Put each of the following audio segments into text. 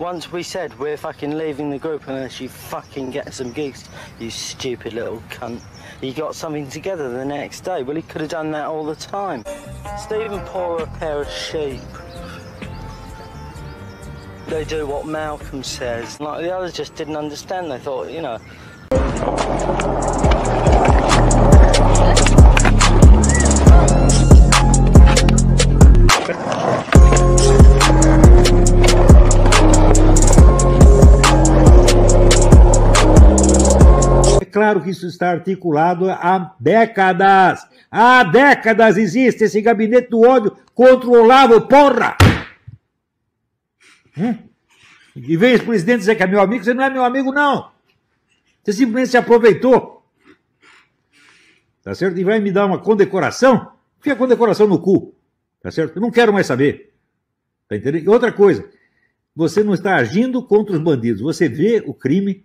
Once we said we're fucking leaving the group unless you fucking get some gigs, you stupid little cunt. He got something together the next day. Well, he could have done that all the time. Stephen Poor a pair of sheep. They do what Malcolm says. Like the others just didn't understand. They thought, you know. Claro que isso está articulado há décadas. Há décadas existe esse gabinete do ódio contra o Olavo, porra! Hum? E vem esse presidente dizer que é meu amigo, você não é meu amigo, não. Você simplesmente se aproveitou. Tá certo? E vai me dar uma condecoração? Fica a condecoração no cu. Tá certo? Eu não quero mais saber. Tá entendendo? E outra coisa, você não está agindo contra os bandidos. Você vê o crime,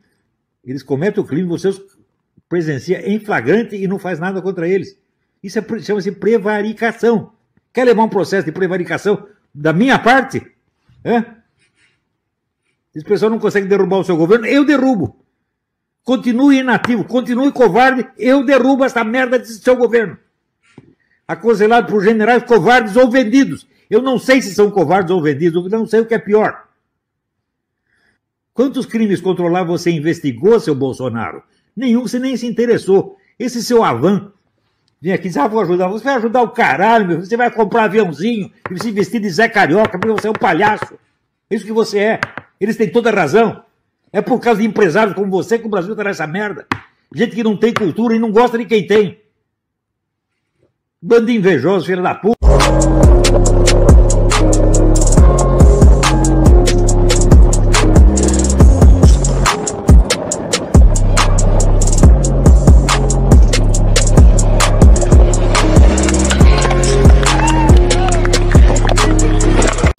eles cometem o crime, você os presencia em flagrante e não faz nada contra eles. Isso é, chama-se prevaricação. Quer levar um processo de prevaricação da minha parte? É? Esse pessoal não consegue derrubar o seu governo, eu derrubo. Continue inativo, continue covarde, eu derrubo essa merda desse seu governo. Aconselhado por generais covardes ou vendidos. Eu não sei se são covardes ou vendidos, não sei o que é pior. Quantos crimes contra o você investigou, seu Bolsonaro? Nenhum, você nem se interessou. Esse seu Avan vem aqui e diz, ah, vou ajudar. Você vai ajudar o caralho, meu. Você vai comprar aviãozinho e se vestir de Zé Carioca porque você é um palhaço. É isso que você é. Eles têm toda razão. É por causa de empresários como você que o Brasil está nessa merda. Gente que não tem cultura e não gosta de quem tem. Bando invejoso, filho da puta.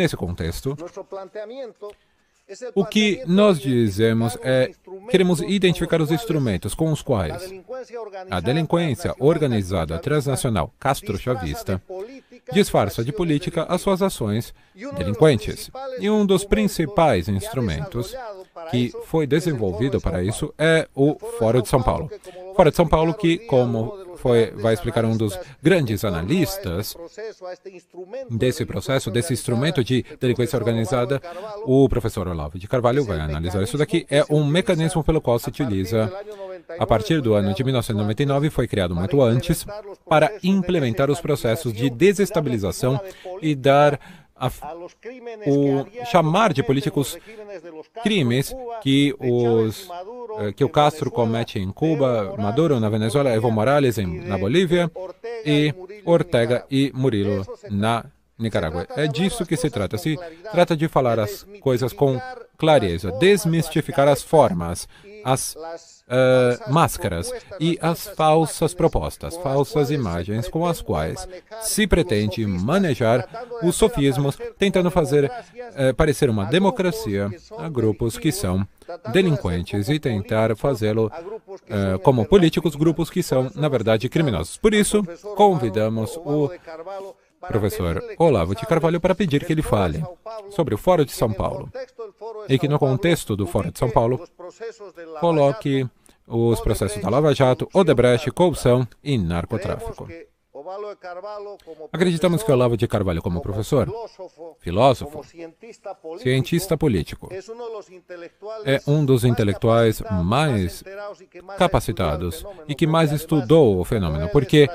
Nesse contexto, o que nós dizemos é queremos identificar os instrumentos com os quais a delinquência organizada transnacional castro-chavista disfarça de política as suas ações delinquentes. E um dos principais instrumentos que foi desenvolvido para isso é o Fórum de São Paulo. Fórum de São Paulo que, como foi, vai explicar um dos grandes analistas desse processo, desse instrumento de delinquência organizada, o professor Olavo de Carvalho vai analisar isso daqui. É um mecanismo pelo qual se utiliza, a partir do ano de 1999, foi criado muito antes, para implementar os processos de desestabilização e dar a, o chamar de políticos crimes que os que o Castro comete em Cuba, Maduro na Venezuela, Evo Morales em, na Bolívia e Ortega e Murilo na Nicarágua. É disso que se trata. Se trata de falar as coisas com clareza, desmistificar as formas, as uh, máscaras e as falsas propostas, falsas imagens com as quais se pretende manejar os sofismos, tentando fazer uh, parecer uma democracia a grupos que são delinquentes e tentar fazê-lo uh, como políticos, grupos que são, na verdade, criminosos. Por isso, convidamos o professor Olavo de Carvalho para pedir que ele fale sobre o Fórum de São Paulo e que, no contexto do Fórum de São Paulo, coloque os processos da Lava Jato, Odebrecht, corrupção e narcotráfico. Acreditamos que Olavo de Carvalho, como professor, filósofo, cientista político, é um dos intelectuais mais capacitados e que mais estudou o fenômeno, porque,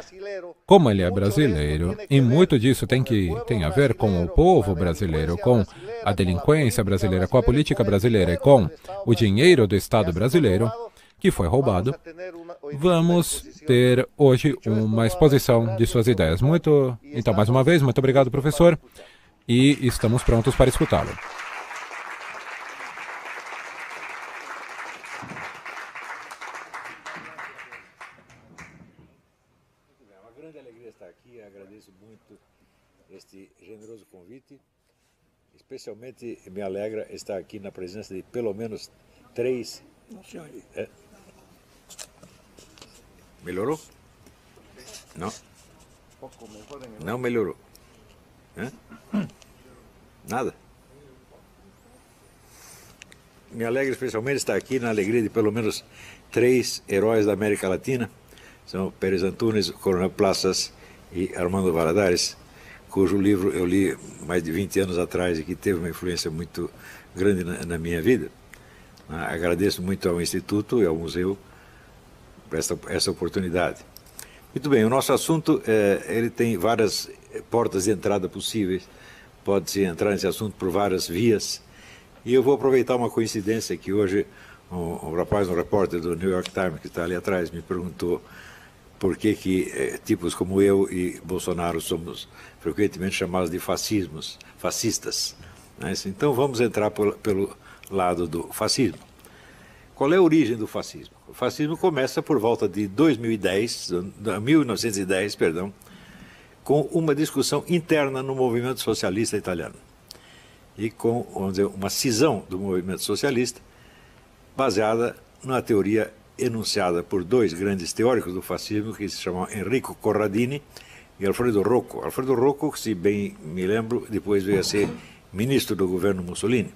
como ele é brasileiro, e muito disso tem, que, tem a ver com o povo brasileiro, com a delinquência brasileira, com a política brasileira e com o dinheiro do Estado brasileiro, que foi roubado, vamos ter hoje uma exposição de suas ideias. Muito, então, mais uma vez, muito obrigado, professor, e estamos prontos para escutá-lo. É uma grande alegria estar aqui, agradeço muito este generoso convite. Especialmente me alegra estar aqui na presença de pelo menos três. Não, senhor. É, ¿Melhorou? Não. Não melhorou. Hã? Nada? me alegra especialmente estar aqui na alegria de pelo menos três heróis da América Latina. São Pérez Antunes, Coronel Plazas e Armando Valadares, cujo livro eu li mais de 20 anos atrás e que teve uma influência muito grande na, na minha vida. Ah, agradeço muito ao Instituto e ao Museu essa, essa oportunidade. Muito bem, o nosso assunto é, ele tem várias portas de entrada possíveis. Pode-se entrar nesse assunto por várias vias. E eu vou aproveitar uma coincidência que hoje um, um rapaz, um repórter do New York Times que está ali atrás, me perguntou por que, que é, tipos como eu e Bolsonaro somos frequentemente chamados de fascismos, fascistas. Né? Então vamos entrar pelo, pelo lado do fascismo. Qual é a origem do fascismo? O fascismo começa por volta de 2010, 1910, perdão, com uma discussão interna no movimento socialista italiano e com dizer, uma cisão do movimento socialista baseada na teoria enunciada por dois grandes teóricos do fascismo que se chamam Enrico Corradini e Alfredo Rocco. Alfredo Rocco, se bem me lembro, depois veio a ser ministro do governo Mussolini.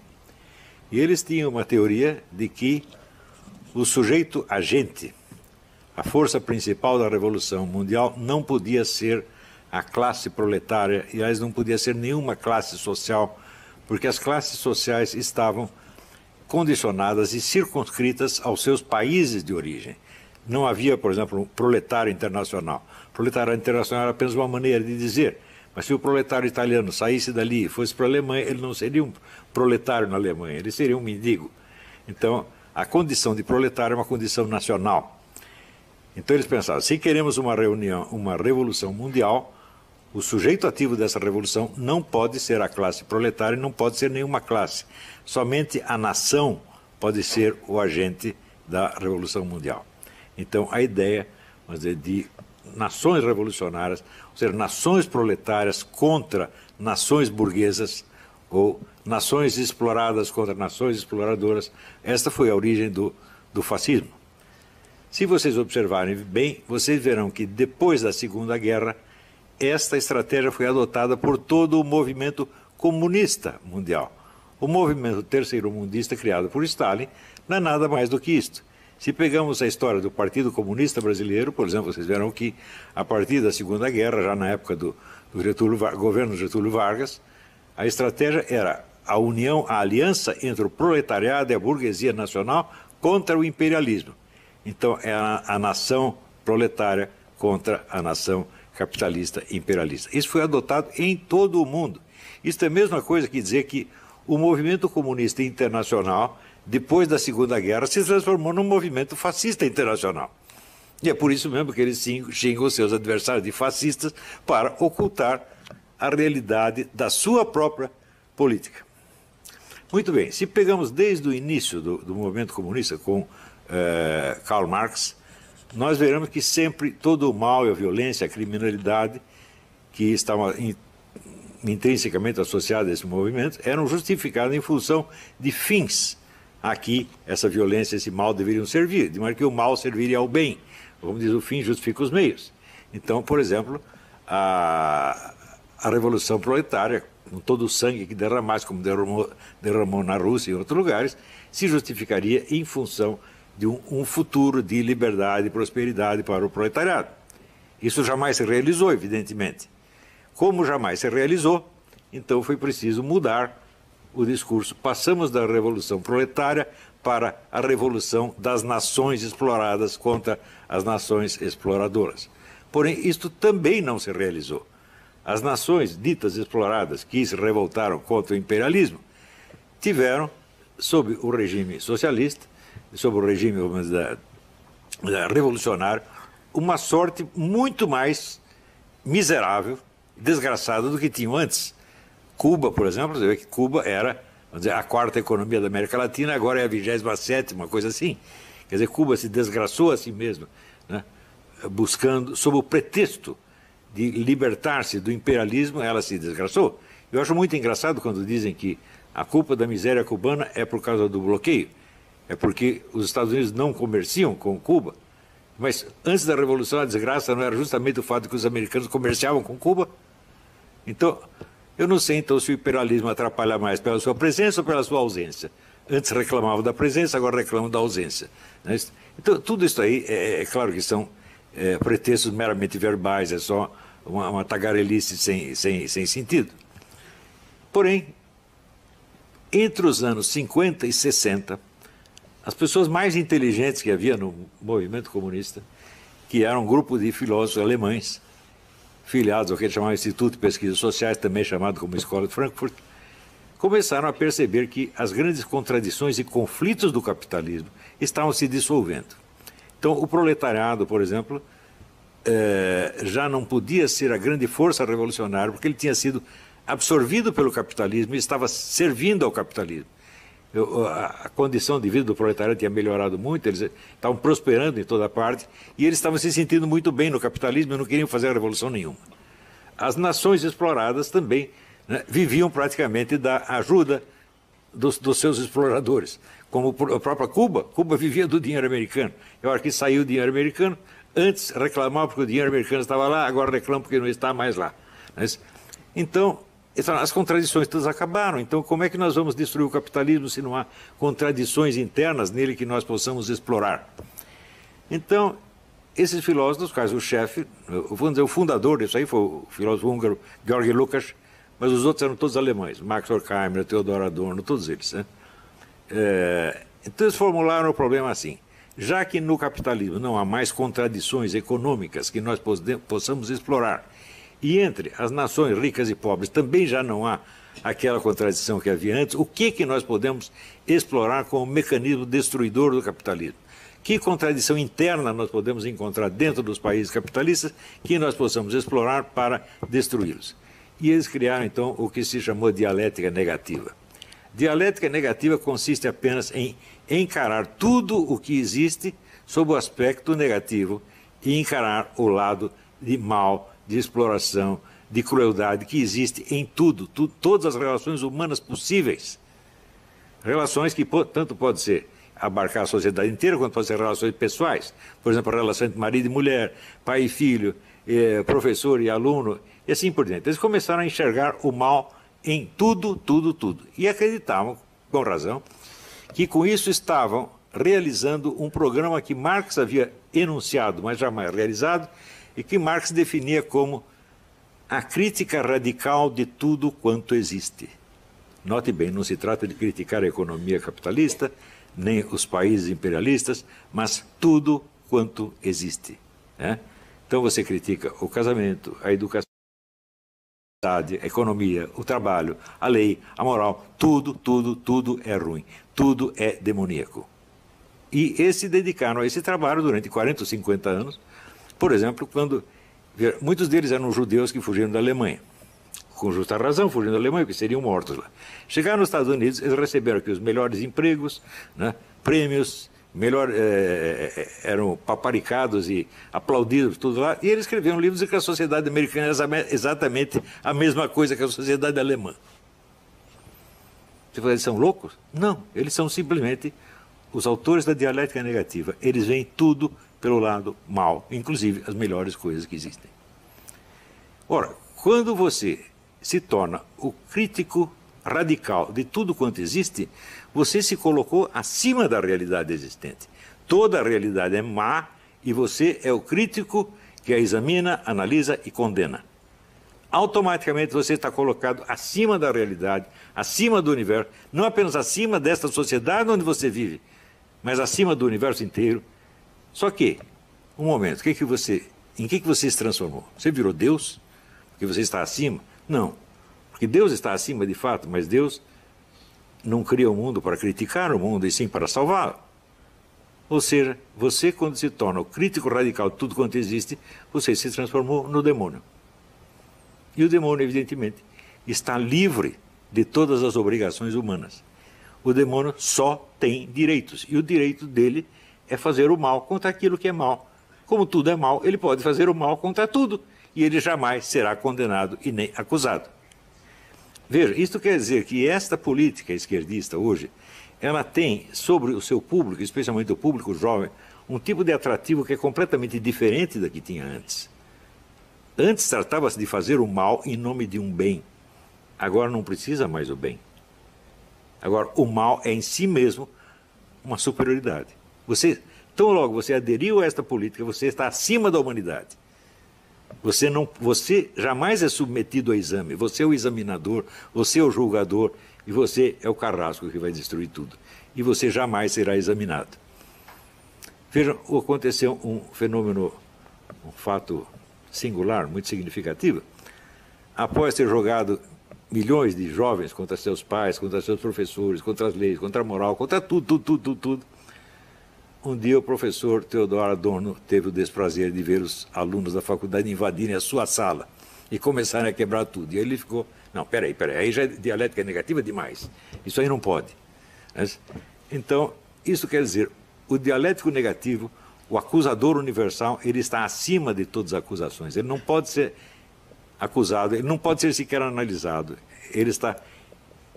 E eles tinham uma teoria de que o sujeito agente, a força principal da revolução mundial, não podia ser a classe proletária, e aliás, não podia ser nenhuma classe social, porque as classes sociais estavam condicionadas e circunscritas aos seus países de origem. Não havia, por exemplo, um proletário internacional. Proletário internacional era apenas uma maneira de dizer. Mas se o proletário italiano saísse dali e fosse para a Alemanha, ele não seria um proletário na Alemanha, ele seria um mendigo. Então, a condição de proletário é uma condição nacional. Então eles pensaram, se queremos uma reunião, uma revolução mundial, o sujeito ativo dessa revolução não pode ser a classe proletária, não pode ser nenhuma classe. Somente a nação pode ser o agente da revolução mundial. Então, a ideia dizer, de nações revolucionárias, ou seja, nações proletárias contra nações burguesas ou nações exploradas contra nações exploradoras, esta foi a origem do, do fascismo. Se vocês observarem bem, vocês verão que depois da Segunda Guerra, esta estratégia foi adotada por todo o movimento comunista mundial. O movimento terceiro-mundista criado por Stalin não é nada mais do que isto. Se pegamos a história do Partido Comunista Brasileiro, por exemplo, vocês verão que a partir da Segunda Guerra, já na época do, do Getúlio, governo Getúlio Vargas, a estratégia era a união, a aliança entre o proletariado e a burguesia nacional contra o imperialismo. Então, é a, a nação proletária contra a nação capitalista imperialista. Isso foi adotado em todo o mundo. Isso é a mesma coisa que dizer que o movimento comunista internacional, depois da Segunda Guerra, se transformou num movimento fascista internacional. E é por isso mesmo que eles xingam seus adversários de fascistas para ocultar a realidade da sua própria política. Muito bem, se pegamos desde o início do, do movimento comunista com uh, Karl Marx, nós veremos que sempre todo o mal e a violência, a criminalidade que estavam intrinsecamente associadas a esse movimento eram justificadas em função de fins a que essa violência, esse mal deveriam servir, de maneira que o mal serviria ao bem. Como diz o fim, justifica os meios. Então, por exemplo, a, a Revolução Proletária, com todo o sangue que derramasse, como derramou, derramou na Rússia e em outros lugares, se justificaria em função de um, um futuro de liberdade e prosperidade para o proletariado. Isso jamais se realizou, evidentemente. Como jamais se realizou, então foi preciso mudar o discurso. Passamos da revolução proletária para a revolução das nações exploradas contra as nações exploradoras. Porém, isto também não se realizou. As nações ditas exploradas que se revoltaram contra o imperialismo tiveram, sob o regime socialista, sob o regime da revolucionário, uma sorte muito mais miserável desgraçada do que tinham antes. Cuba, por exemplo, você vê que Cuba era dizer, a quarta economia da América Latina, agora é a 27, uma coisa assim. Quer dizer, Cuba se desgraçou a si mesma, né? buscando, sob o pretexto de libertar-se do imperialismo, ela se desgraçou. Eu acho muito engraçado quando dizem que a culpa da miséria cubana é por causa do bloqueio. É porque os Estados Unidos não comerciam com Cuba. Mas antes da Revolução, a desgraça não era justamente o fato de que os americanos comerciavam com Cuba? Então, eu não sei então se o imperialismo atrapalha mais pela sua presença ou pela sua ausência. Antes reclamavam da presença, agora reclamam da ausência. Né? Então, tudo isso aí, é, é claro que são é, pretextos meramente verbais, é só uma, uma tagarelice sem, sem, sem sentido. Porém, entre os anos 50 e 60, as pessoas mais inteligentes que havia no movimento comunista, que era um grupo de filósofos alemães, filiados ao que chamava Instituto de Pesquisas Sociais, também chamado como Escola de Frankfurt, começaram a perceber que as grandes contradições e conflitos do capitalismo estavam se dissolvendo. Então, o proletariado, por exemplo, eh, já não podia ser a grande força revolucionária, porque ele tinha sido absorvido pelo capitalismo e estava servindo ao capitalismo. Eu, a, a, condição de vida do proletariado tinha melhorado muito, eles estavam prosperando em toda parte e eles estavam se sentindo muito bem no capitalismo e não queriam fazer revolução nenhuma. As nações exploradas também né, viviam praticamente da ajuda dos, dos, seus exploradores, como a própria Cuba. Cuba vivia do dinheiro americano. Eu acho que saiu o dinheiro americano, antes reclamava porque o dinheiro americano estava lá, agora reclama porque não está mais lá. Mas, então, as contradições todas acabaram. Então, como é que nós vamos destruir o capitalismo se não há contradições internas nele que nós possamos explorar? Então, esses filósofos, quais o chefe, vamos dizer, o fundador disso aí foi o filósofo húngaro Georg Lukács, mas os outros eram todos alemães, Max Horkheimer, Theodor Adorno, todos eles. Né? É, então, eles formularam o problema assim. Já que no capitalismo não há mais contradições econômicas que nós possamos explorar e entre as nações ricas e pobres também já não há aquela contradição que havia antes. O que, que nós podemos explorar como mecanismo destruidor do capitalismo? Que contradição interna nós podemos encontrar dentro dos países capitalistas que nós possamos explorar para destruí-los? E eles criaram, então, o que se chamou dialética negativa. Dialética negativa consiste apenas em encarar tudo o que existe sob o aspecto negativo e encarar o lado de mal de exploração, de crueldade que existe em tudo, tu, todas as relações humanas possíveis. Relações que tanto pode ser abarcar a sociedade inteira, quanto pode ser relações pessoais. Por exemplo, a relação entre marido e mulher, pai e filho, eh, professor e aluno, e assim por diante. Eles começaram a enxergar o mal em tudo, tudo, tudo. E acreditavam, com razão, que com isso estavam realizando um programa que Marx havia enunciado, mas jamais realizado, e que Marx definia como a crítica radical de tudo quanto existe. Note bem, não se trata de criticar a economia capitalista, nem os países imperialistas, mas tudo quanto existe. Né? Então você critica o casamento, a educação, a economia, o trabalho, a lei, a moral, tudo, tudo, tudo é ruim, tudo é demoníaco. E eles se dedicaram a esse trabalho durante 40 ou 50 anos, por exemplo, quando muitos deles eram judeus que fugiram da Alemanha. Com justa razão, fugindo da Alemanha, porque seriam mortos lá. Chegaram nos Estados Unidos, eles receberam aqui os melhores empregos, né, prêmios, melhor, é, eram paparicados e aplaudidos, tudo lá, e eles escreveram livros de que a sociedade americana é exatamente a mesma coisa que a sociedade alemã. Você fala, eles são loucos? Não, eles são simplesmente os autores da dialética negativa. Eles veem tudo pelo lado mal, inclusive as melhores coisas que existem. Ora, quando você se torna o crítico radical de tudo quanto existe, você se colocou acima da realidade existente. Toda a realidade é má e você é o crítico que a examina, analisa e condena. Automaticamente você está colocado acima da realidade, acima do universo, não apenas acima desta sociedade onde você vive, mas acima do universo inteiro só que, um momento, que que você, em que, que você se transformou? Você virou Deus? Porque você está acima? Não. Porque Deus está acima de fato, mas Deus não cria o mundo para criticar o mundo, e sim para salvá-lo. Ou seja, você, quando se torna o crítico radical de tudo quanto existe, você se transformou no demônio. E o demônio, evidentemente, está livre de todas as obrigações humanas. O demônio só tem direitos, e o direito dele é fazer o mal contra aquilo que é mal. Como tudo é mal, ele pode fazer o mal contra tudo e ele jamais será condenado e nem acusado. Veja, isto quer dizer que esta política esquerdista hoje, ela tem sobre o seu público, especialmente o público jovem, um tipo de atrativo que é completamente diferente da que tinha antes. Antes tratava-se de fazer o mal em nome de um bem. Agora não precisa mais o bem. Agora, o mal é em si mesmo uma superioridade. Você, tão logo você aderiu a esta política, você está acima da humanidade. Você, não, você jamais é submetido a exame. Você é o examinador, você é o julgador e você é o carrasco que vai destruir tudo. E você jamais será examinado. Vejam, aconteceu um fenômeno, um fato singular, muito significativo. Após ter jogado milhões de jovens contra seus pais, contra seus professores, contra as leis, contra a moral, contra tudo, tudo, tudo, tudo, tudo. Um dia o professor Teodoro Adorno teve o desprazer de ver os alunos da faculdade invadirem a sua sala e começarem a quebrar tudo. E aí ele ficou, não, peraí, peraí, aí já é dialética negativa demais. Isso aí não pode. Então, isso quer dizer, o dialético negativo, o acusador universal, ele está acima de todas as acusações. Ele não pode ser acusado, ele não pode ser sequer analisado. Ele está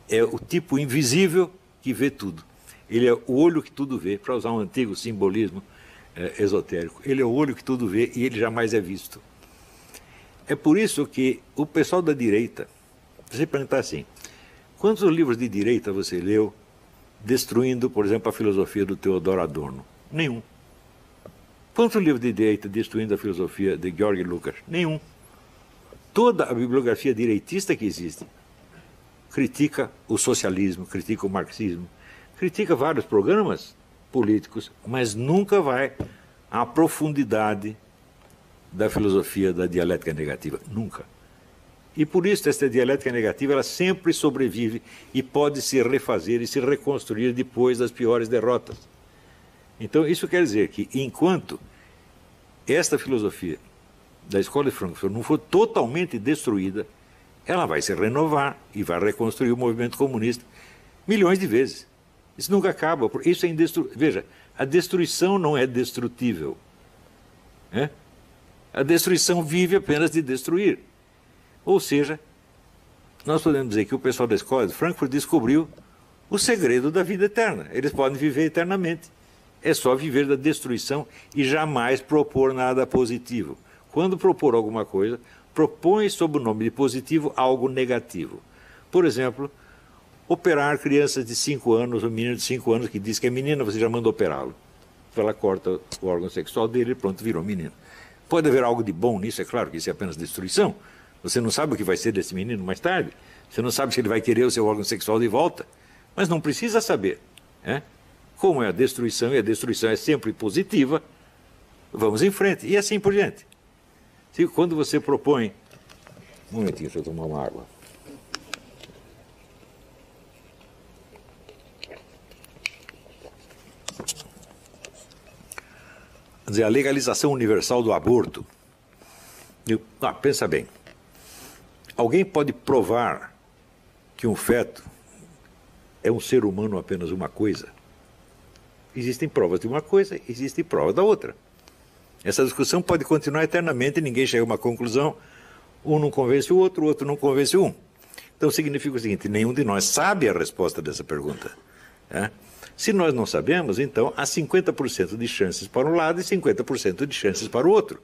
é o tipo invisível que vê tudo. Ele é o olho que tudo vê, para usar um antigo simbolismo é, esotérico. Ele é o olho que tudo vê e ele jamais é visto. É por isso que o pessoal da direita, você perguntar assim, quantos livros de direita você leu destruindo, por exemplo, a filosofia do Teodoro Adorno? Nenhum. Quantos livros de direita destruindo a filosofia de Georg Lucas? Nenhum toda a bibliografia direitista que existe critica o socialismo, critica o marxismo, critica vários programas políticos, mas nunca vai à profundidade da filosofia da dialética negativa, nunca. E por isso esta dialética negativa ela sempre sobrevive e pode se refazer e se reconstruir depois das piores derrotas. Então isso quer dizer que enquanto esta filosofia da escola de Frankfurt não for totalmente destruída, ela vai se renovar e vai reconstruir o movimento comunista milhões de vezes. Isso nunca acaba. Isso é indestrutível. Veja, a destruição não é destrutível. É? A destruição vive apenas de destruir. Ou seja, nós podemos dizer que o pessoal da escola de Frankfurt descobriu o segredo da vida eterna. Eles podem viver eternamente. É só viver da destruição e jamais propor nada positivo quando propor alguma coisa, propõe sob o nome de positivo algo negativo. Por exemplo, operar crianças de 5 anos, um menino de 5 anos que diz que é menina, você já manda operá-lo. Ela corta o órgão sexual dele e pronto, virou menino. Pode haver algo de bom nisso, é claro que isso é apenas destruição. Você não sabe o que vai ser desse menino mais tarde. Você não sabe se ele vai querer o seu órgão sexual de volta. Mas não precisa saber. É? Como é a destruição, e a destruição é sempre positiva, vamos em frente. E assim por diante. Quando você propõe. Um momentinho, deixa eu tomar uma água. Dizer, a legalização universal do aborto. Eu, ah, pensa bem. Alguém pode provar que um feto é um ser humano apenas uma coisa? Existem provas de uma coisa, existem provas da outra. Essa discussão pode continuar eternamente ninguém chega a uma conclusão. Um não convence o outro, o outro não convence um. Então significa o seguinte: nenhum de nós sabe a resposta dessa pergunta. É? Se nós não sabemos, então há 50% de chances para um lado e 50% de chances para o outro.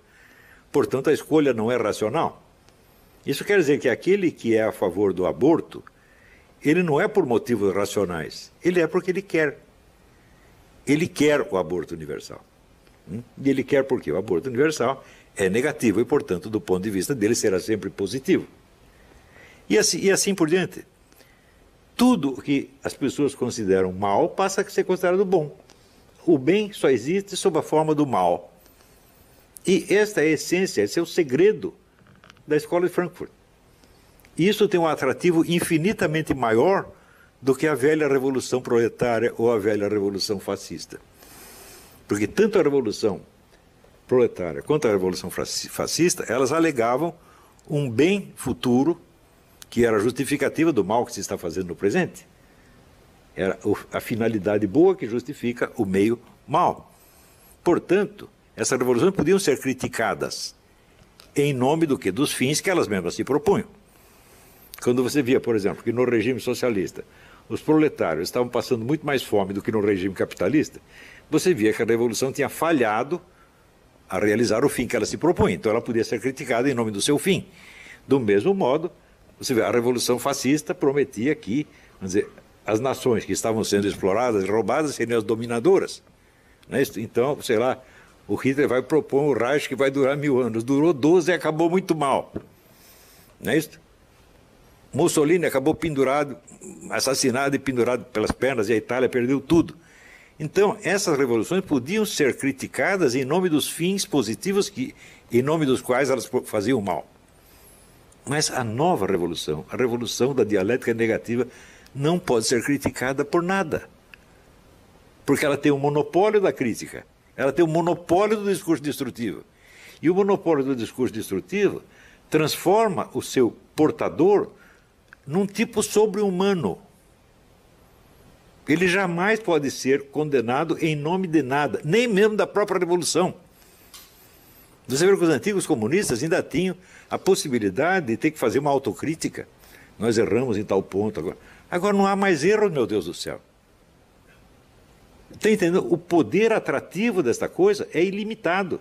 Portanto, a escolha não é racional. Isso quer dizer que aquele que é a favor do aborto, ele não é por motivos racionais, ele é porque ele quer. Ele quer o aborto universal. E ele quer porque o aborto universal é negativo e, portanto, do ponto de vista dele, será sempre positivo. E assim, e assim por diante. Tudo que as pessoas consideram mal passa a ser considerado bom. O bem só existe sob a forma do mal. E esta é a essência, esse é o segredo da escola de Frankfurt. Isso tem um atrativo infinitamente maior do que a velha revolução proletária ou a velha revolução fascista. Porque tanto a Revolução Proletária quanto a Revolução Fascista, elas alegavam um bem futuro que era justificativa do mal que se está fazendo no presente. Era a finalidade boa que justifica o meio mal. Portanto, essas revoluções podiam ser criticadas em nome do que? Dos fins que elas mesmas se propunham. Quando você via, por exemplo, que no regime socialista os proletários estavam passando muito mais fome do que no regime capitalista, você via que a revolução tinha falhado a realizar o fim que ela se propunha. Então ela podia ser criticada em nome do seu fim. Do mesmo modo, você vê, a revolução fascista prometia que, vamos dizer, as nações que estavam sendo exploradas e roubadas seriam as dominadoras. Né? Então, sei lá, o Hitler vai propor um Reich que vai durar mil anos. Durou 12 e acabou muito mal. Não é isso? Mussolini acabou pendurado, assassinado e pendurado pelas pernas, e a Itália perdeu tudo. Então, essas revoluções podiam ser criticadas em nome dos fins positivos que, em nome dos quais elas faziam mal. Mas a nova revolução, a revolução da dialética negativa, não pode ser criticada por nada. Porque ela tem o um monopólio da crítica, ela tem o um monopólio do discurso destrutivo. E o monopólio do discurso destrutivo transforma o seu portador num tipo sobre-humano. Ele jamais pode ser condenado em nome de nada, nem mesmo da própria revolução. Você vê que os antigos comunistas ainda tinham a possibilidade de ter que fazer uma autocrítica. Nós erramos em tal ponto agora. Agora não há mais erro, meu Deus do céu. Está entendendo? O poder atrativo desta coisa é ilimitado.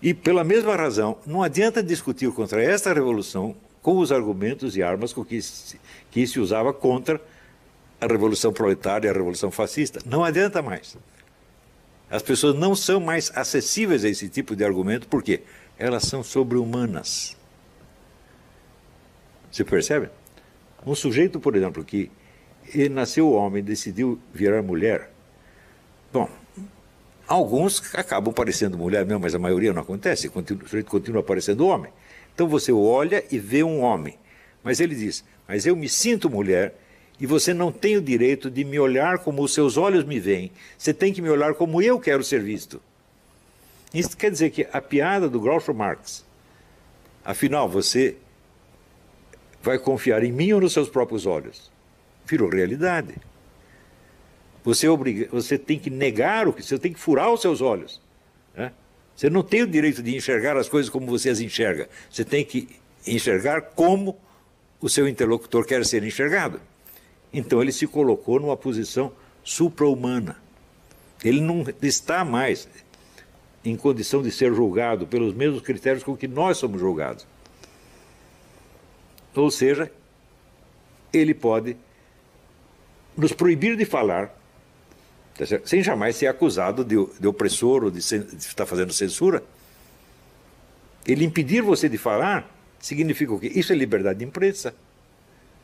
E pela mesma razão, não adianta discutir contra esta revolução com os argumentos e armas com que se, que se usava contra a revolução proletária e a revolução fascista. Não adianta mais. As pessoas não são mais acessíveis a esse tipo de argumento, por quê? Elas são sobre-humanas. Você percebe? Um sujeito, por exemplo, que nasceu homem e decidiu virar mulher. Bom, alguns acabam parecendo mulher mesmo, mas a maioria não acontece. O sujeito continua parecendo homem. Então você olha e vê um homem. Mas ele diz: Mas eu me sinto mulher e você não tem o direito de me olhar como os seus olhos me veem. Você tem que me olhar como eu quero ser visto. Isso quer dizer que a piada do Groucho Marx, afinal, você vai confiar em mim ou nos seus próprios olhos? Virou realidade. Você, obriga, você tem que negar o que, você tem que furar os seus olhos. Né? Você não tem o direito de enxergar as coisas como você as enxerga. Você tem que enxergar como o seu interlocutor quer ser enxergado. Então ele se colocou numa posição supra-humana. Ele não está mais em condição de ser julgado pelos mesmos critérios com que nós somos julgados. Ou seja, ele pode nos proibir de falar, tá sem jamais ser acusado de, de opressor ou de, de estar fazendo censura. Ele impedir você de falar significa o quê? Isso é liberdade de imprensa.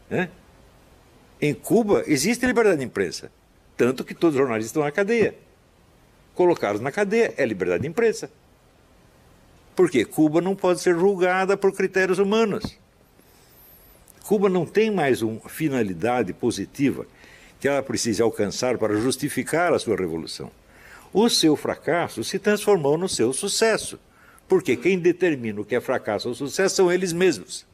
Né? Em Cuba existe liberdade de imprensa, tanto que todos os jornalistas estão na cadeia. Colocados na cadeia é liberdade de imprensa. Porque Cuba não pode ser julgada por critérios humanos. Cuba não tem mais uma finalidade positiva que ela precise alcançar para justificar a sua revolução. O seu fracasso se transformou no seu sucesso, porque quem determina o que é fracasso ou sucesso são eles mesmos.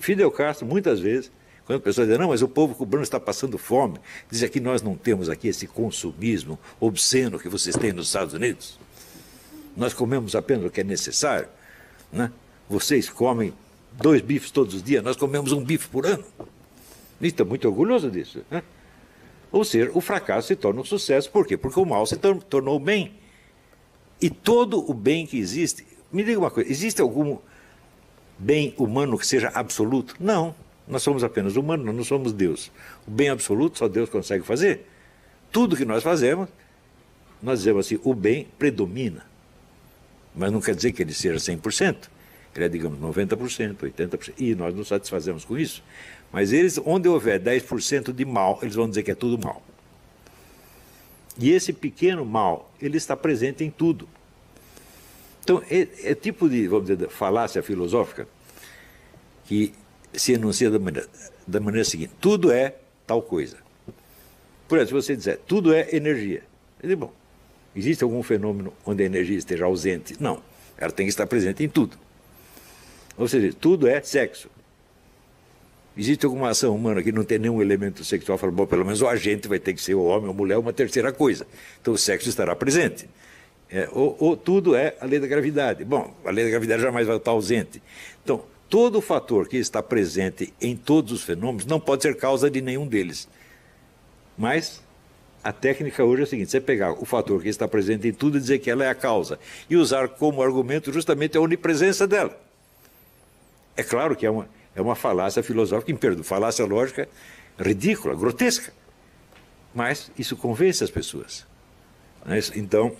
Fidel Castro, muitas vezes, quando a pessoa diz, não, mas o povo cubano está passando fome, diz aqui nós não temos aqui esse consumismo obsceno que vocês têm nos Estados Unidos. Nós comemos apenas o que é necessário. Né? Vocês comem dois bifes todos os dias, nós comemos um bife por ano. E está muito orgulhoso disso. Né? Ou seja, o fracasso se torna um sucesso. Por quê? Porque o mal se tor tornou bem. E todo o bem que existe. Me diga uma coisa: existe algum bem humano que seja absoluto? Não. Nós somos apenas humanos, nós não somos Deus. O bem absoluto só Deus consegue fazer. Tudo que nós fazemos, nós dizemos assim, o bem predomina. Mas não quer dizer que ele seja 100%. Ele é, digamos, 90%, 80%. E nós nos satisfazemos com isso. Mas eles, onde houver 10% de mal, eles vão dizer que é tudo mal. E esse pequeno mal, ele está presente em tudo. Então, é, é tipo de, vamos dizer, falácia filosófica que se enuncia da maneira, da maneira seguinte: tudo é tal coisa. Por exemplo, se você disser tudo é energia, eu digo, bom, existe algum fenômeno onde a energia esteja ausente? Não, ela tem que estar presente em tudo. Ou seja, tudo é sexo. Existe alguma ação humana que não tem nenhum elemento sexual? Fala, bom, pelo menos o agente vai ter que ser o homem ou mulher, uma terceira coisa. Então o sexo estará presente. É, ou, ou, tudo é a lei da gravidade. Bom, a lei da gravidade jamais vai estar ausente. Então, todo fator que está presente em todos os fenômenos não pode ser causa de nenhum deles. Mas a técnica hoje é a seguinte: você pegar o fator que está presente em tudo e dizer que ela é a causa, e usar como argumento justamente a onipresença dela. É claro que é uma, É uma falácia filosófica imperdoável, falácia lógica ridícula, grotesca. Mas isso convence as pessoas. É então,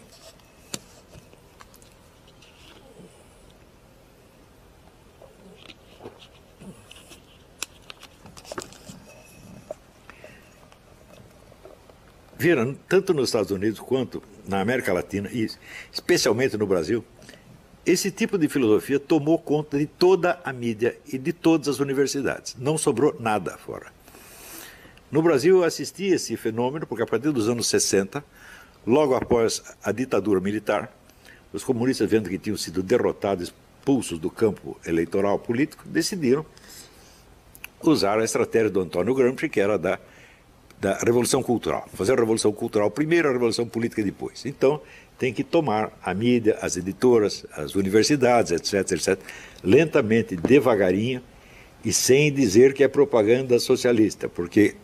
viram, tanto nos Estados Unidos quanto na América Latina, e especialmente no Brasil, esse tipo de filosofia tomou conta de toda a mídia e de todas as universidades. Não sobrou nada fora. No Brasil, eu assisti esse fenômeno porque, a partir dos anos 60, logo após a ditadura militar, os comunistas, vendo que tinham sido derrotados, expulsos do campo eleitoral político, decidiram usar a estratégia do Antônio Gramsci, que era da, da Revolução Cultural. Fazer a Revolução Cultural primeiro, a Revolução Política depois. Então, tem que tomar a mídia, as editoras, as universidades, etc, etc, lentamente, devagarinho e sem dizer que é propaganda socialista, porque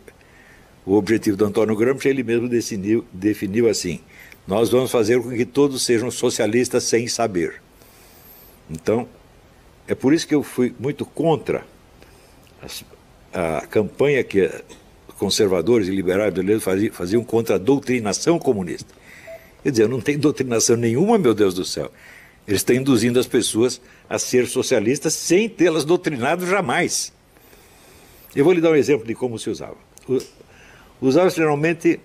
o objetivo do Antônio Gramsci ele mesmo definiu, definiu assim: nós vamos fazer com que todos sejam socialistas sem saber. Então, é por isso que eu fui muito contra a, a campanha que conservadores e liberais brasileiros faziam, faziam contra a doutrinação comunista. Quer dizer, não tem doutrinação nenhuma, meu Deus do céu. Eles estão induzindo as pessoas a ser socialistas sem tê-las doutrinado jamais. Eu vou lhe dar um exemplo de como se usava. Usava geralmente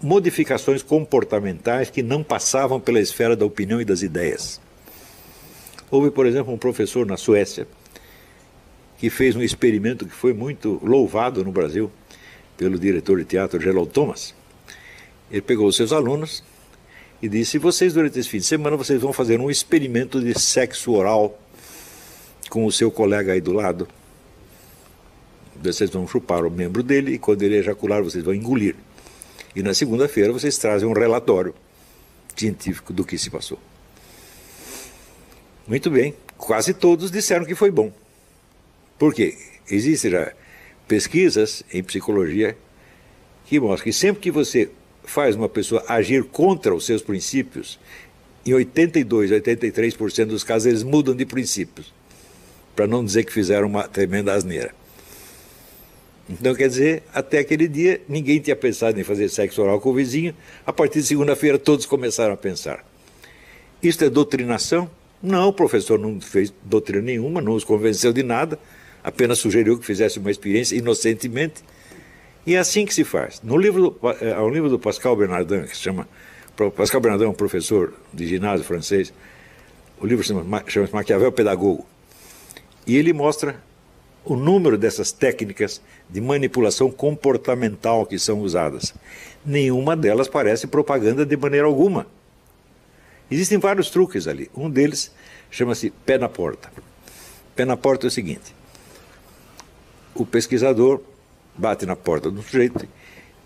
modificações comportamentais que não passavam pela esfera da opinião e das ideias. Houve, por exemplo, um professor na Suécia que fez um experimento que foi muito louvado no Brasil pelo diretor de teatro Gerald Thomas. Ele pegou os seus alunos e disse: vocês, durante esse fim de semana, vocês vão fazer um experimento de sexo oral com o seu colega aí do lado. Vocês vão chupar o membro dele e, quando ele ejacular, vocês vão engolir. E na segunda-feira vocês trazem um relatório científico do que se passou. Muito bem, quase todos disseram que foi bom. Por quê? Existem já pesquisas em psicologia que mostram que sempre que você faz uma pessoa agir contra os seus princípios, em 82, 83% dos casos eles mudam de princípios, para não dizer que fizeram uma tremenda asneira. Então, quer dizer, até aquele dia ninguém tinha pensado em fazer sexo oral com o vizinho, a partir de segunda-feira todos começaram a pensar. Isto é doutrinação? Não, o professor não fez doutrina nenhuma, não os convenceu de nada, apenas sugeriu que fizesse uma experiência inocentemente e é assim que se faz. No livro, é, há um livro do Pascal Bernardin, que se chama. Pascal Bernardin é um professor de ginásio francês. O livro chama-se chama Maquiavel Pedagogo. E ele mostra o número dessas técnicas de manipulação comportamental que são usadas. Nenhuma delas parece propaganda de maneira alguma. Existem vários truques ali. Um deles chama-se pé na porta. Pé na porta é o seguinte: o pesquisador bate na porta do sujeito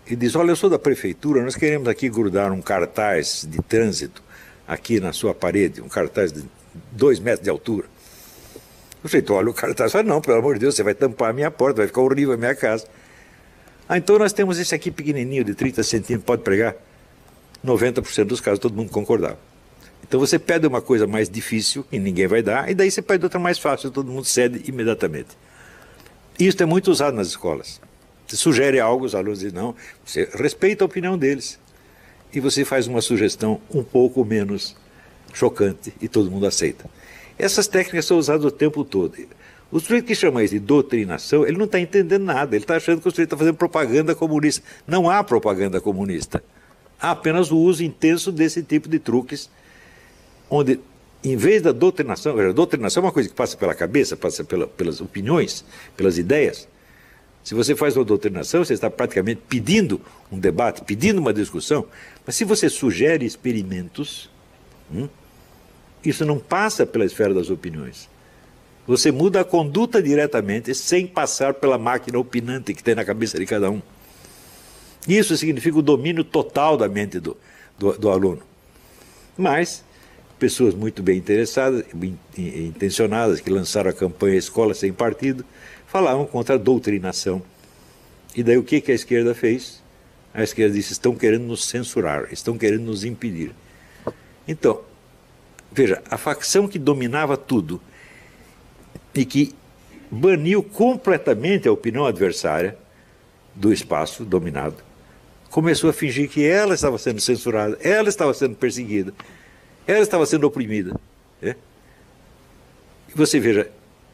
e diz: Olha, eu sou da prefeitura, nós queremos aqui grudar um cartaz de trânsito aqui na sua parede, um cartaz de dois metros de altura. O sujeito olha o cartaz e fala: Não, pelo amor de Deus, você vai tampar a minha porta, vai ficar horrível a minha casa. Ah, então nós temos esse aqui pequenininho, de 30 centímetros, pode pregar? 90% dos casos todo mundo concordava. Então você pede uma coisa mais difícil, que ninguém vai dar, e daí você pede outra mais fácil, todo mundo cede imediatamente. Isso é muito usado nas escolas. Você sugere algo, os alunos dizem não, você respeita a opinião deles. E você faz uma sugestão um pouco menos chocante e todo mundo aceita. Essas técnicas são usadas o tempo todo. O sujeito que chama isso de doutrinação, ele não está entendendo nada, ele está achando que o sujeito está fazendo propaganda comunista. Não há propaganda comunista. Há apenas o uso intenso desse tipo de truques, onde, em vez da doutrinação, a doutrinação é uma coisa que passa pela cabeça, passa pela, pelas opiniões, pelas ideias. Se você faz uma doutrinação, você está praticamente pedindo um debate, pedindo uma discussão. Mas se você sugere experimentos, hum, isso não passa pela esfera das opiniões. Você muda a conduta diretamente, sem passar pela máquina opinante que tem na cabeça de cada um. Isso significa o domínio total da mente do, do, do aluno. Mas, pessoas muito bem interessadas, intencionadas, que lançaram a campanha Escola Sem Partido, falavam contra a doutrinação. E daí o que, que a esquerda fez? A esquerda disse: estão querendo nos censurar, estão querendo nos impedir. Então, veja, a facção que dominava tudo e que baniu completamente a opinião adversária do espaço dominado. Começou a fingir que ela estava sendo censurada, ela estava sendo perseguida, ela estava sendo oprimida. Né? E você veja,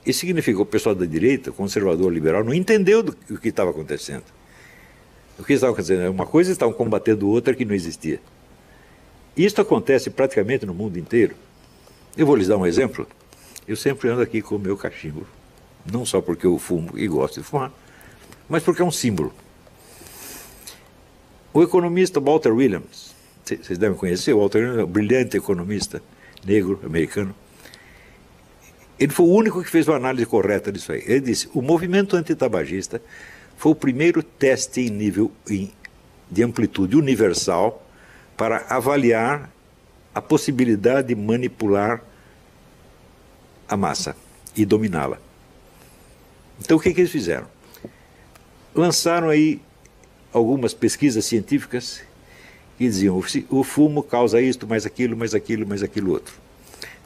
isso significa que o pessoal da direita, conservador, liberal, não entendeu do, que estava acontecendo. O que estava acontecendo? Uma coisa estavam combatendo outra que não existia. Isso acontece praticamente no mundo inteiro. Eu vou lhes dar um exemplo. Eu sempre ando aqui com o meu cachimbo. Não só porque eu fumo e gosto de fumar, mas porque é um símbolo. O economista Walter Williams, vocês devem conhecer, o Walter é um brilhante economista negro americano. Ele foi o único que fez uma análise correta disso aí. Ele disse: o movimento antitabagista foi o primeiro teste em nível de amplitude universal para avaliar a possibilidade de manipular a massa e dominá-la. Então o que, que eles fizeram? Lançaram aí algumas pesquisas científicas que diziam o fumo causa isto, mais aquilo, mais aquilo, mais aquilo outro.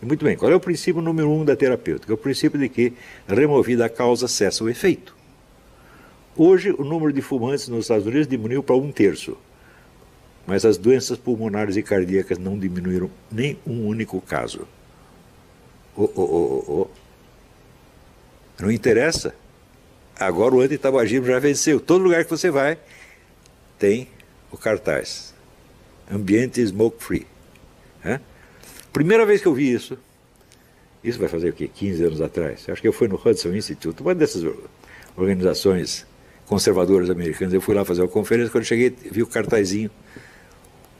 Muito bem, qual é o princípio número um da terapêutica? É o princípio de que, removida a causa, cessa o efeito. Hoje, o número de fumantes nos Estados Unidos diminuiu para um terço, mas as doenças pulmonares e cardíacas não diminuíram nem um único caso. Oh, oh, oh. Não interessa. Agora o antitabagismo já venceu. Todo lugar que você vai tem o cartaz. Ambiente smoke free. É? Primeira vez que eu vi isso, isso vai fazer o quê? 15 anos atrás. Acho que eu fui no Hudson Institute, uma dessas organizações conservadoras americanas. Eu fui lá fazer uma conferência, quando cheguei, vi o cartazinho,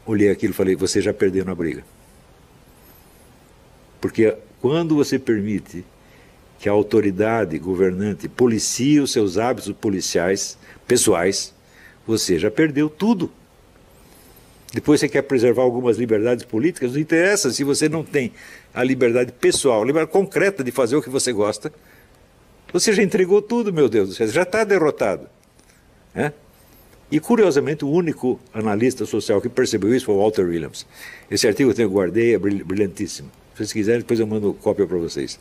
olhei aquilo e falei, você já perdeu na briga. Porque quando você permite que a autoridade governante policie os seus hábitos policiais, pessoais, você já perdeu tudo. Depois você quer preservar algumas liberdades políticas, não interessa se você não tem a liberdade pessoal, a liberdade concreta de fazer o que você gosta. Você já entregou tudo, meu Deus, você já está derrotado. É? E curiosamente, o único analista social que percebeu isso foi o Walter Williams. Esse artigo eu tenho guardei, é brilhantíssimo. Se vocês quiserem, depois eu mando cópia para vocês.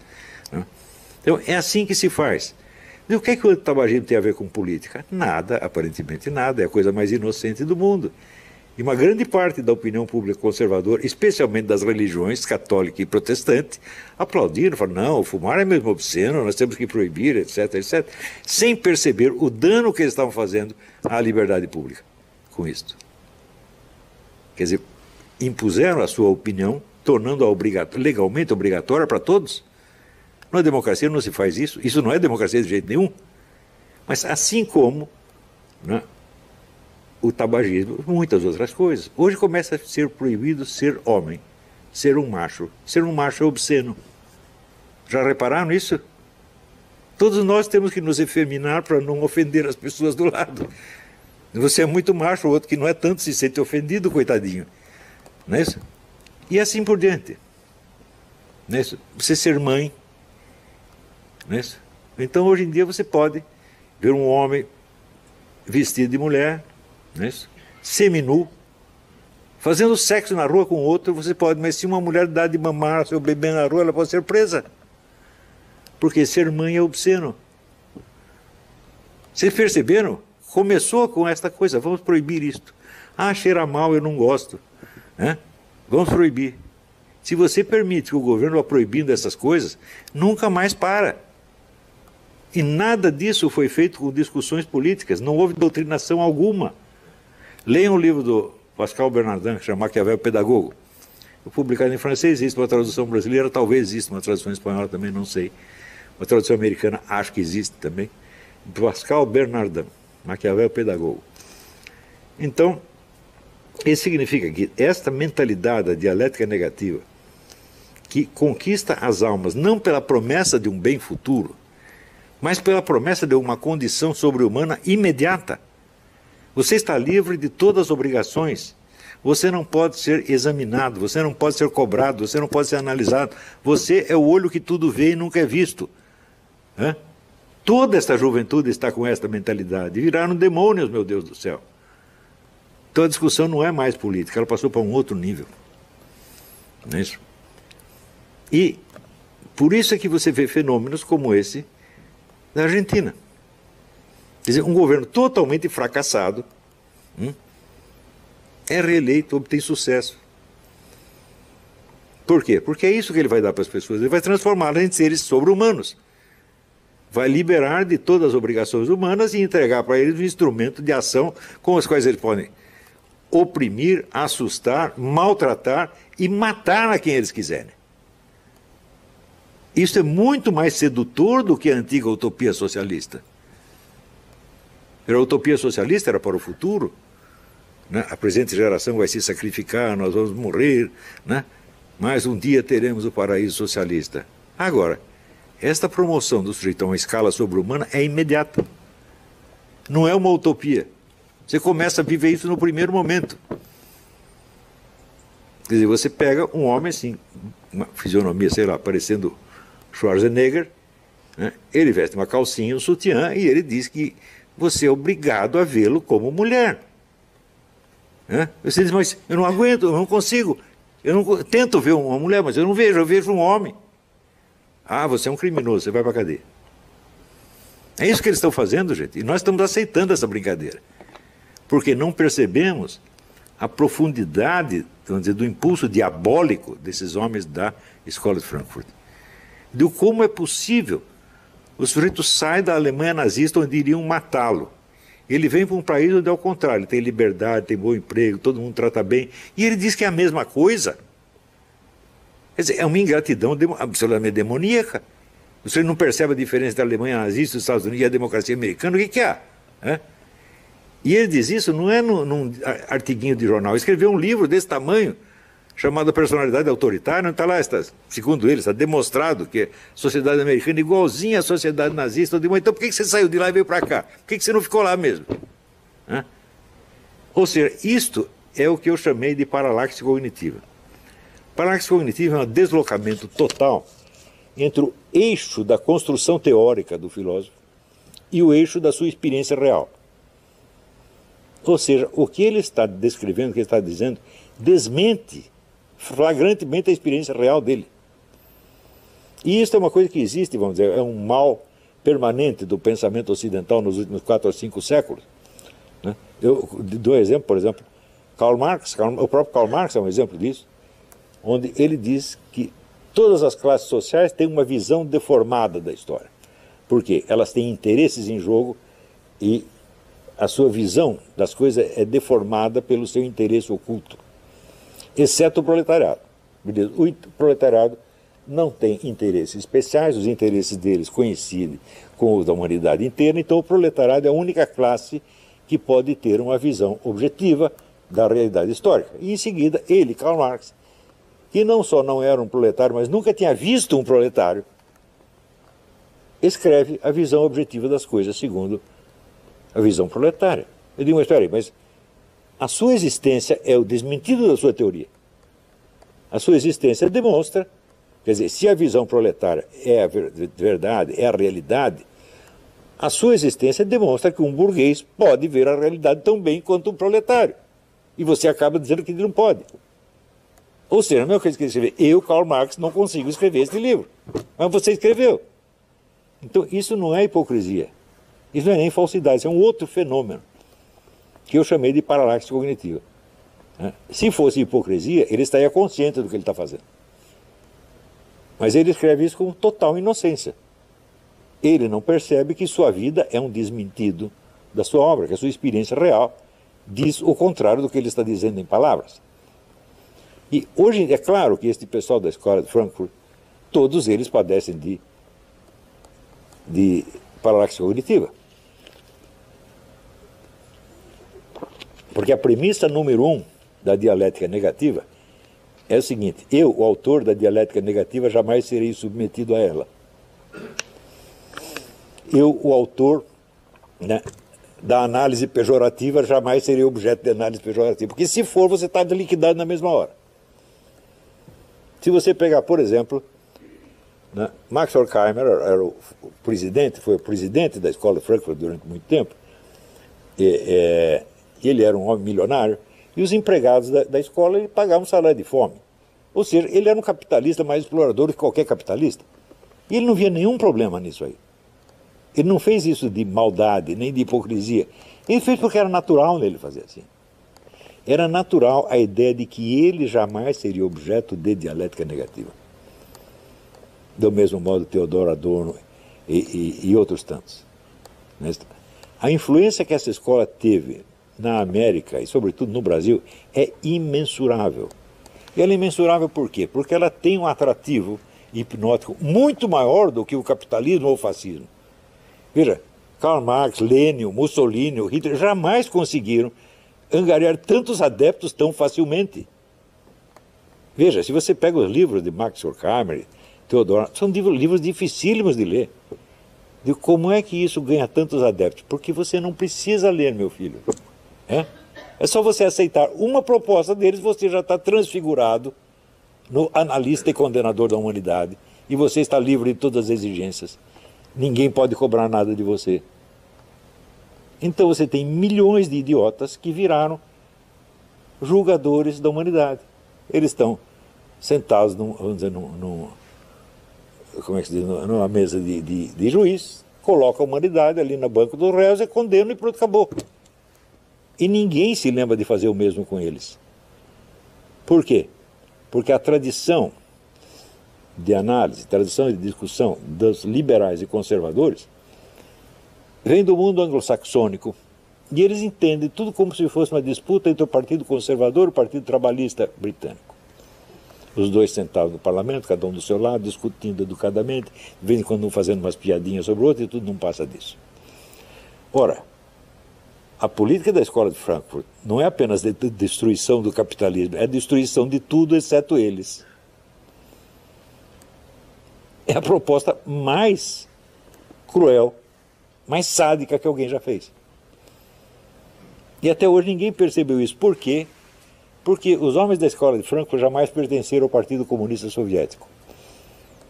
Né? Então, é assim que se faz. E o que, é que o tabagismo tem a ver com política? Nada, aparentemente nada, é a coisa mais inocente do mundo. E uma grande parte da opinião pública conservadora, especialmente das religiões católica e protestante, aplaudiram, falaram, não, fumar é mesmo obsceno, nós temos que proibir, etc, etc, sem perceber o dano que eles estavam fazendo à liberdade pública com isto. Quer dizer, impuseram a sua opinião, tornando-a legalmente obrigatória para todos. Na democracia não se faz isso, isso não é democracia de jeito nenhum. Mas assim como né, o tabagismo, muitas outras coisas. Hoje começa a ser proibido ser homem, ser um macho. Ser um macho é obsceno. Já repararam nisso? Todos nós temos que nos efeminar para não ofender as pessoas do lado. Você é muito macho, o outro que não é tanto se sente ofendido, coitadinho. Não é isso? E assim por diante. Não é isso? Você ser mãe. Não é isso? Então hoje em dia você pode ver um homem vestido de mulher, não é isso? seminu, fazendo sexo na rua com outro, você pode, mas se uma mulher dá de mamar seu bebê na rua, ela pode ser presa. Porque ser mãe é obsceno. Vocês perceberam? Começou com esta coisa, vamos proibir isto. Ah, cheira mal, eu não gosto. Né? Vamos proibir. Se você permite que o governo vá proibindo essas coisas, nunca mais para. E nada disso foi feito com discussões políticas, não houve doutrinação alguma. Leiam o livro do Pascal Bernardin, que chama Maquiavel Pedagogo. Publicado em francês, existe uma tradução brasileira, talvez exista uma tradução espanhola também, não sei. Uma tradução americana, acho que existe também. Pascal Bernardin, Maquiavel Pedagogo. Então, isso significa que esta mentalidade da dialética negativa, que conquista as almas não pela promessa de um bem futuro, mas pela promessa de uma condição sobre-humana imediata, você está livre de todas as obrigações. Você não pode ser examinado, você não pode ser cobrado, você não pode ser analisado. Você é o olho que tudo vê e nunca é visto. Hã? Toda esta juventude está com esta mentalidade. Viraram demônios, meu Deus do céu. Então a discussão não é mais política, ela passou para um outro nível. Não é isso? E por isso é que você vê fenômenos como esse da Argentina. Quer dizer, um governo totalmente fracassado hum, é reeleito, obtém sucesso. Por quê? Porque é isso que ele vai dar para as pessoas. Ele vai transformá-las em seres sobre-humanos. Vai liberar de todas as obrigações humanas e entregar para eles um instrumento de ação com os quais eles podem oprimir, assustar, maltratar e matar a quem eles quiserem. Isso é muito mais sedutor do que a antiga utopia socialista. A utopia socialista era para o futuro. Né? A presente geração vai se sacrificar, nós vamos morrer, né? mas um dia teremos o paraíso socialista. Agora, esta promoção do sujeito a uma escala sobre-humana é imediata. Não é uma utopia. Você começa a viver isso no primeiro momento. Quer dizer, você pega um homem assim, uma fisionomia, sei lá, parecendo Schwarzenegger, né? ele veste uma calcinha, um sutiã, e ele diz que você é obrigado a vê-lo como mulher. Você diz, mas eu não aguento, eu não consigo. Eu não, tento ver uma mulher, mas eu não vejo, eu vejo um homem. Ah, você é um criminoso, você vai para cadeia. É isso que eles estão fazendo, gente. E nós estamos aceitando essa brincadeira. Porque não percebemos a profundidade dizer, do impulso diabólico desses homens da escola de Frankfurt. De como é possível o sujeito sai da Alemanha nazista onde iriam matá-lo. Ele vem para um país onde, ao contrário, ele tem liberdade, tem bom emprego, todo mundo trata bem. E ele diz que é a mesma coisa. Quer dizer, é uma ingratidão absolutamente demoníaca. Você não percebe a diferença da Alemanha nazista, dos Estados Unidos e a democracia americana, o que, que há? É? E ele diz isso não é num, num artiguinho de jornal. Escreveu um livro desse tamanho, chamado Personalidade Autoritária, está lá, está, segundo ele, está demonstrado que a sociedade americana é igualzinha à sociedade nazista. Digo, então por que você saiu de lá e veio para cá? Por que você não ficou lá mesmo? Hã? Ou seja, isto é o que eu chamei de paralaxe cognitiva. Paralaxe cognitiva é um deslocamento total entre o eixo da construção teórica do filósofo e o eixo da sua experiência real. Ou seja, o que ele está descrevendo, o que ele está dizendo, desmente flagrantemente a experiência real dele. E isso é uma coisa que existe, vamos dizer, é um mal permanente do pensamento ocidental nos últimos quatro ou cinco séculos. Né? Eu dou um exemplo, por exemplo, Karl Marx, o próprio Karl Marx é um exemplo disso, onde ele diz que todas as classes sociais têm uma visão deformada da história. Por quê? Elas têm interesses em jogo e a sua visão das coisas é deformada pelo seu interesse oculto exceto o proletariado. O proletariado não tem interesses especiais, os interesses deles coincidem com os da humanidade inteira, então o proletariado é a única classe que pode ter uma visão objetiva da realidade histórica. E em seguida, ele, Karl Marx, que não só não era um proletário, mas nunca tinha visto um proletário, escreve a visão objetiva das coisas segundo a visão proletária. Eu digo, mas espera aí, mas a sua existência é o desmentido da sua teoria. A sua existência demonstra, quer dizer, se a visão proletária é a verdade, é a realidade, a sua existência demonstra que um burguês pode ver a realidade tão bem quanto um proletário. E você acaba dizendo que ele não pode. Ou seja, a mesma coisa que escrever, eu, Karl Marx, não consigo escrever este livro. Mas você escreveu. Então, isso não é hipocrisia. Isso não é nem falsidade, isso é um outro fenômeno que eu chamei de paralaxe cognitiva. Né? Se fosse hipocrisia, ele estaria consciente do que ele está fazendo. Mas ele escreve isso com total inocência. Ele não percebe que sua vida é um desmentido da sua obra, que a sua experiência real diz o contrário do que ele está dizendo em palavras. E hoje é claro que este pessoal da escola de Frankfurt, todos eles padecem de, de paralaxe cognitiva. Porque a premissa número um da dialética negativa é o seguinte: eu, o autor da dialética negativa, jamais serei submetido a ela. Eu, o autor né, da análise pejorativa, jamais serei objeto de análise pejorativa. Porque se for, você está liquidado na mesma hora. Se você pegar, por exemplo, né, Max Horkheimer era o presidente, foi o presidente da escola de Frankfurt durante muito tempo. E, é, ele era um homem milionário, e os empregados da, da escola ele pagavam salário de fome. Ou seja, ele era um capitalista mais explorador que qualquer capitalista. E ele não via nenhum problema nisso aí. Ele não fez isso de maldade, nem de hipocrisia. Ele fez porque era natural nele fazer assim. Era natural a ideia de que ele jamais seria objeto de dialética negativa. Do mesmo modo, Teodoro Adorno e, e, e outros tantos. A influência que essa escola teve na América e, sobretudo, no Brasil é imensurável. E ela é imensurável por quê? Porque ela tem um atrativo hipnótico muito maior do que o capitalismo ou o fascismo. Veja, Karl Marx, Lenin, Mussolini, Hitler jamais conseguiram angariar tantos adeptos tão facilmente. Veja, se você pega os livros de Max Horkheimer, Theodor, são livros dificílimos de ler. De como é que isso ganha tantos adeptos? Porque você não precisa ler, meu filho. É, é só você aceitar uma proposta deles, você já está transfigurado no analista e condenador da humanidade. E você está livre de todas as exigências. Ninguém pode cobrar nada de você. Então você tem milhões de idiotas que viraram julgadores da humanidade. Eles estão sentados num, vamos dizer, num, num, como é que se diz, numa mesa de, de, de juiz, coloca a humanidade ali no banco dos réus e condena e pronto, acabou. E ninguém se lembra de fazer o mesmo com eles. Por quê? Porque a tradição de análise, tradição de discussão dos liberais e conservadores vem do mundo anglo-saxônico. E eles entendem tudo como se fosse uma disputa entre o Partido Conservador e o Partido Trabalhista Britânico. Os dois sentados no parlamento, cada um do seu lado, discutindo educadamente, de vez em quando um fazendo umas piadinhas sobre o outro, e tudo não passa disso. Ora, a política da escola de Frankfurt não é apenas de destruição do capitalismo, é destruição de tudo exceto eles. É a proposta mais cruel mais sádica que alguém já fez. E até hoje ninguém percebeu isso. Por quê? Porque os homens da escola de Frankfurt jamais pertenceram ao Partido Comunista Soviético.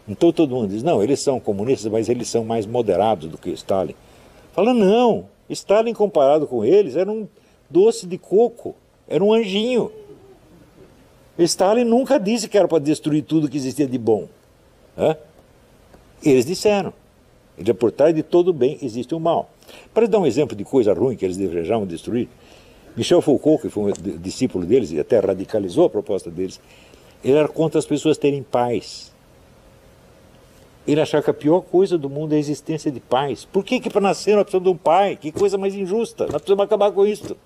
Então todo mundo diz, não, eles são comunistas, mas eles são mais moderados do que Stalin. Fala, não, Stalin comparado com eles era um doce de coco, era um anjinho. Stalin nunca disse que era para destruir tudo que existia de bom. Eles disseram. Ele é por trás de todo bem existe o mal. Para dar um exemplo de coisa ruim que eles desejavam destruir, Michel Foucault, que foi um discípulo deles e até radicalizou a proposta deles, ele era contra as pessoas terem paz. Ele achava que a pior coisa do mundo é a existência de paz. Por que, que para nascer nós precisamos de um pai? Que coisa mais injusta. Nós precisamos acabar com isso.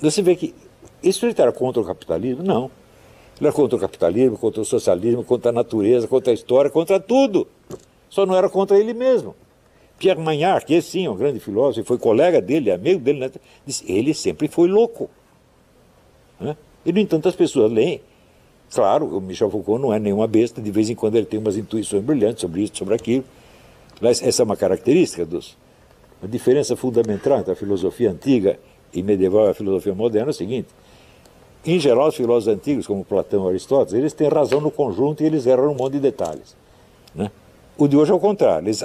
Você vê que isso ele era contra o capitalismo? Não. Ele era contra o capitalismo, contra o socialismo, contra a natureza, contra a história, contra tudo só não era contra ele mesmo. Pierre Magnard, que sim é um grande filósofo, foi colega dele, amigo dele, né? disse, ele sempre foi louco. Né? E, no entanto, as pessoas leem. Claro, o Michel Foucault não é nenhuma besta, de vez em quando ele tem umas intuições brilhantes sobre isso, sobre aquilo. Mas essa é uma característica dos. A diferença fundamental entre a filosofia antiga e medieval e a filosofia moderna é o seguinte: em geral, os filósofos antigos, como Platão e Aristóteles, eles têm razão no conjunto e eles erram um monte de detalhes. Né? O de hoje é o contrário. Eles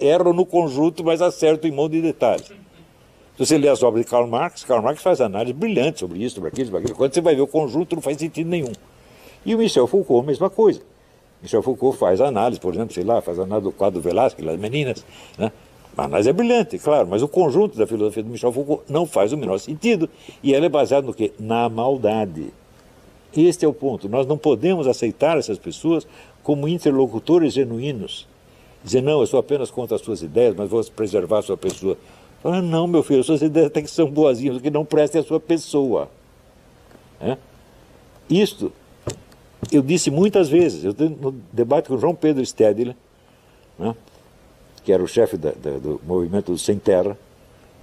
erram no conjunto, mas acertam em mão de detalhes. Se você lê as obras de Karl Marx, Karl Marx faz análise brilhante sobre isso, sobre aquilo, sobre aquilo. Quando você vai ver o conjunto, não faz sentido nenhum. E o Michel Foucault, a mesma coisa. Michel Foucault faz análise, por exemplo, sei lá, faz análise do quadro Velázquez, das meninas. Né? A análise é brilhante, claro, mas o conjunto da filosofia do Michel Foucault não faz o menor sentido. E ela é baseada no quê? Na maldade. Este é o ponto. Nós não podemos aceitar essas pessoas como interlocutores genuínos dizer, não, eu sou apenas contra as suas ideias, mas vou preservar a sua pessoa. Fala, não, meu filho, as suas ideias até que são boazinhas, o que não presta é a sua pessoa. É? Isto, eu disse muitas vezes, eu no debate com João Pedro Stedler, né, que era o chefe da, da, do movimento Sem Terra,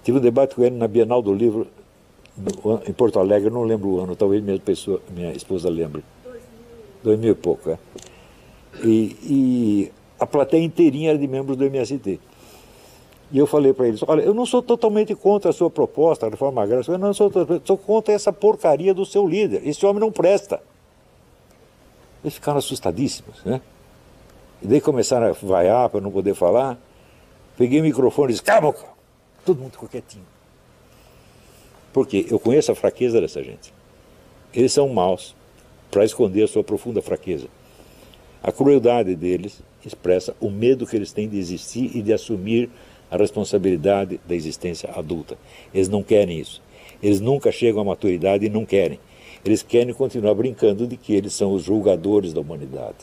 tive um debate com ele na Bienal do Livro, no, em Porto Alegre, não lembro o ano, talvez minha, pessoa, minha esposa lembre. Dois mil e pouco, é. E, e a plateia inteirinha era de membros do MST. E eu falei para eles: olha, eu não sou totalmente contra a sua proposta, a reforma agrária, eu não sou, sou contra essa porcaria do seu líder. Esse homem não presta. Eles ficaram assustadíssimos, né? E daí começaram a vaiar para não poder falar. Peguei o microfone e disse: cala a boca! Todo mundo ficou quietinho. Porque eu conheço a fraqueza dessa gente. Eles são maus para esconder a sua profunda fraqueza. A crueldade deles expressa o medo que eles têm de existir e de assumir a responsabilidade da existência adulta. Eles não querem isso. Eles nunca chegam à maturidade e não querem. Eles querem continuar brincando de que eles são os julgadores da humanidade.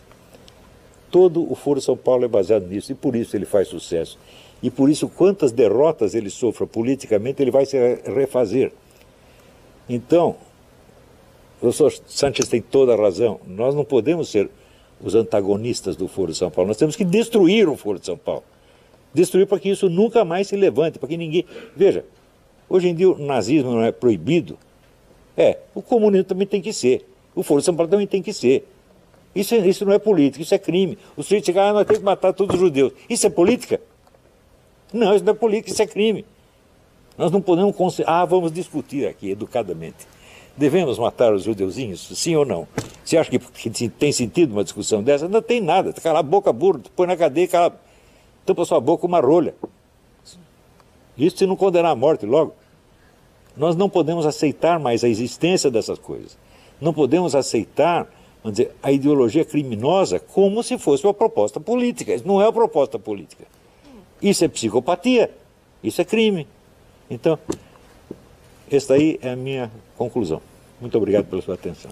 Todo o Foro São Paulo é baseado nisso e por isso ele faz sucesso. E por isso, quantas derrotas ele sofra politicamente, ele vai se refazer. Então, o professor Sanches tem toda a razão. Nós não podemos ser os antagonistas do Foro de São Paulo. Nós temos que destruir o Foro de São Paulo. Destruir para que isso nunca mais se levante, para que ninguém. Veja, hoje em dia o nazismo não é proibido. É, o comunismo também tem que ser. O Foro São Paulo também tem que ser. Isso, isso não é política, isso é crime. O sujeito chega, ah, nós temos que matar todos os judeus. Isso é política? Não, isso não é política, isso é crime. Nós não podemos. Ah, vamos discutir aqui educadamente. Devemos matar os judeuzinhos, sim ou não? Você acha que, tem sentido uma discussão dessa? Não tem nada. Cala a boca, burro, põe na cadeia, cala, tampa sua boca uma rolha. Isso se não condenar a morte logo. Nós não podemos aceitar mais a existência dessas coisas. Não podemos aceitar vamos dizer, a ideologia criminosa como se fosse uma proposta política. Isso não é uma proposta política. Isso é psicopatia. Isso é crime. Então, esta aí é a minha conclusão. Muito obrigado pela sua atenção.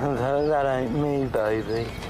That ain't me, baby.